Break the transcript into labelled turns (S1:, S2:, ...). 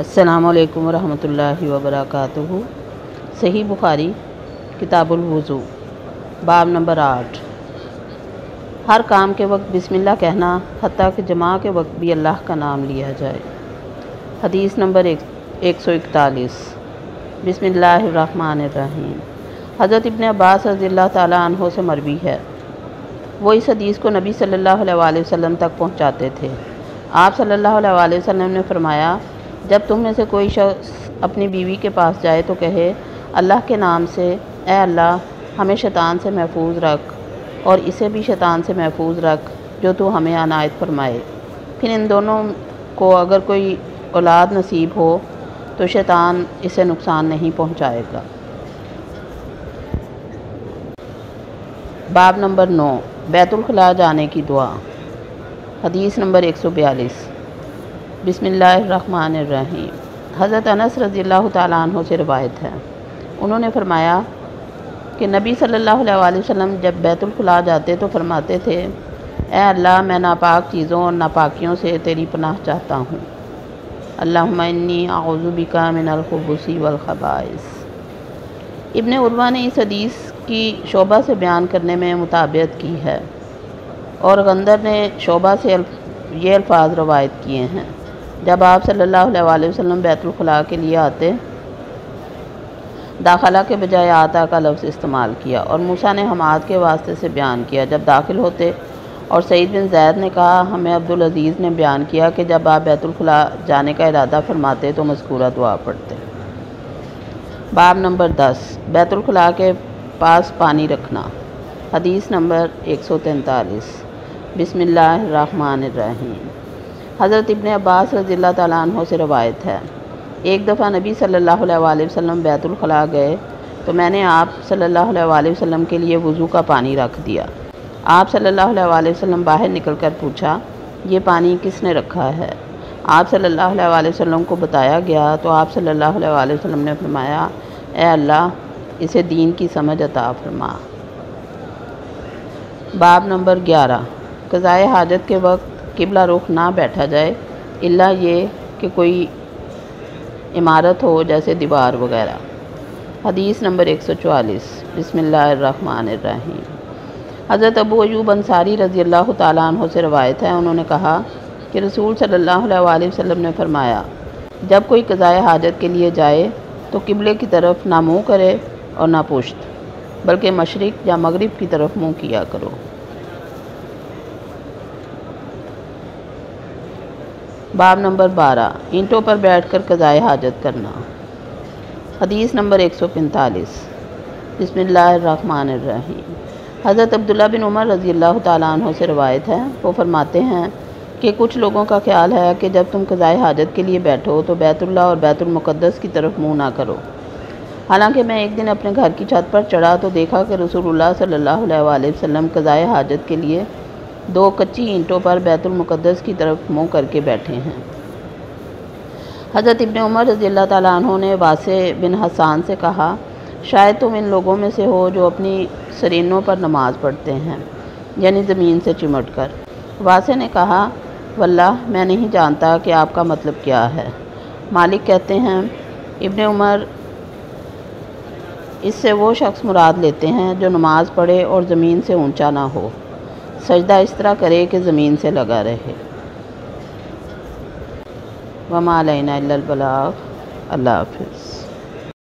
S1: अस्सलामुअलैकुम वरहमतुल्लाहि वबरकातुहू सही बुखारी किताबुल वज़ू बाब नंबर आठ। हर काम के वक्त बिस्मिल्लाह कहना हती कि जमा के वक्त भी अल्लाह का नाम लिया जाए। हदीस नंबर एक एक सौ इकतालीस। बिसमीम हज़रत इबन अब्बास रज़ी से मरवी है। वो इस हदीस को नबी सल्लल्लाहु अलैहि वसल्लम तक पहुंचाते थे। आप सल्लल्लाहु अलैहि वसल्लम ने फरमाया जब तुम में से कोई शख्स अपनी बीवी के पास जाए तो कहे, अल्लाह के नाम से ए अल्लाह, हमें शैतान से महफूज रख, और इसे भी शैतान से महफूज रख, जो तू हमें अनायत फरमाए। फिर इन दोनों को अगर कोई औलाद नसीब हो तो शैतान इसे नुकसान नहीं पहुंचाएगा। बाब नंबर नौ बैतुलखला जाने की दुआ। हदीस नंबर एक सौ बयालीस। बिसमीम हज़रत अनस रज़ी तु से रवायत है। उन्होंने फरमाया कि नबी सल्लल्लाहु अलैहि वसल्लम जब बैतुलखला जाते तो फरमाते थे, ए अल्लाह, मैं नापाक चीज़ों और नापाकियों से तेरी पनाह चाहता हूँ। अल्लाहनी आज़ुबिका मिनलखबूसी वलखबाइस इबन उर्वा ने इस हदीस की शोबा से बयान करने में मुताबियत की है और गंदर ने शोबा से ये अल्फाज रवायत किए हैं। जब आप सल्लल्लाहु अलैहि वसल्लम बैतुलखला के लिए आते, दाखला के बजाय आता का लफ्ज़ इस्तेमाल किया और मूसा ने हमाद के वास्ते से बयान किया। जब दाखिल होते और सईद बिन जैद ने कहा, हमें अब्दुल अज़ीज़ ने बयान किया कि जब आप बैतुलखला जाने का इरादा फरमाते तो मस्कूरा दुआ पढ़ते। बाब नंबर दस बैतुलखला के पास पानी रखना। हदीस नंबर एक सौ तैंतालीस। बिसमीम हज़रत इबन अब्बास रज़ी तहों से रवायत है। एक दफ़ा नबी सल्लल्लाहु अलैहि वसल्लम बैतुलखला गए तो मैंने आप सल्लल्लाहु अलैहि वसल्लम के लिए वज़ू का पानी रख दिया। आप सल्लल्लाहु अलैहि वसल्लम बाहर निकल कर पूछा, ये पानी किसने रखा है? आप सल्लल्लाहु अलैहि वसल्लम को बताया गया तो आप सल्लल्लाहु अलैहि वसल्लम ने फरमाया, ए अल्लाह, इसे दीन की समझ अता फरमा। बाब नंबर ग्यारह, कज़ाए हाजत के वक्त किबला रुख ना बैठा जाए, इल्ला ये कि कोई इमारत हो जैसे दीवार वगैरह। हदीस नंबर एक सौ चवालीस। बसमीम हज़रत अबू अयूब अंसारी रज़ी अल्लाह तु से रवायत है। उन्होंने कहा कि रसूल अलैहि वसल्लम ने फरमाया, जब कोई कज़ाए हाजत के लिए जाए तो किबले की तरफ़ ना मुँह करे और ना पुश्त, बल्कि मशरक़ या मगरब की तरफ़ मुँह किया करो। बाब नंबर बारह, ईंटों पर बैठकर कज़ाए हाजत करना। हदीस नंबर एक सौ पैंतालीस बसमीम हज़रत अब्दुल्ला बिन उमर रज़ी अल्लाह तहों से रवायत है, वो फरमाते हैं कि कुछ लोगों का ख्याल है कि जब तुम कज़ाए हाजत के लिए बैठो तो बैतुल्ला और बैतुलमुक़द्दस की तरफ़ मुँह ना करो। हालाँकि मैं एक दिन अपने घर की छत पर चढ़ा तो देखा कि रसूलुल्लाह सल्लल्लाहु अलैहि वसल्लम कज़ाए हाजत के लिए दो कच्ची ईंटों पर बैतुलमुक़द्दस की तरफ़ मुँह करके बैठे हैं। हज़रत इब्न उमर रज़ी अल्लाह तहों ने वासे बिन हसान से कहा, शायद तुम इन लोगों में से हो जो अपनी सरीनों पर नमाज़ पढ़ते हैं, यानी ज़मीन से चिमट कर। वासे ने कहा वल्ला मैं नहीं जानता कि आपका मतलब क्या है। मालिक कहते हैं, इब्न उमर इससे वो शख्स मुराद लेते हैं जो नमाज़ पढ़े और ज़मीन से ऊँचा ना हो। सजदा इस तरह करे कि ज़मीन से लगा रहे। वमा अल्लाह हाफिज़।